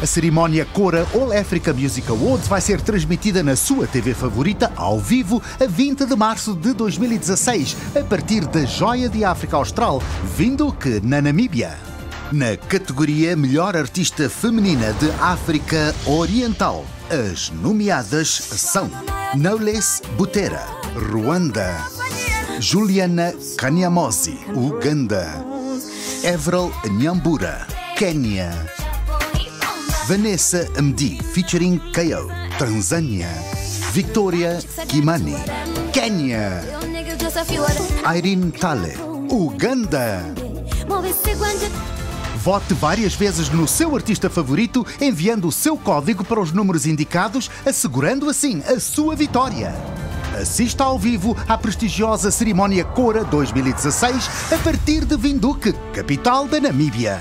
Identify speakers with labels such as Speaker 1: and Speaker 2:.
Speaker 1: A cerimónia Cora All Africa Music Awards vai ser transmitida na sua TV favorita, ao vivo, a 20 de março de 2016, a partir da Joia de África Austral, Vinduque, na Namíbia. Na categoria Melhor Artista Feminina de África Oriental, as nomeadas são Knowless Butera, Ruanda, Juliana Kanyamozi, Uganda, Everal Nyambura, Quênia, Vanessa Mdi featuring KO, Tanzânia, Victoria Kimani, Quênia, Irene Tale, Uganda. Vote várias vezes no seu artista favorito, enviando o seu código para os números indicados, assegurando assim a sua vitória. Assista ao vivo à prestigiosa cerimónia Cora 2016 a partir de Vinduque, capital da Namíbia.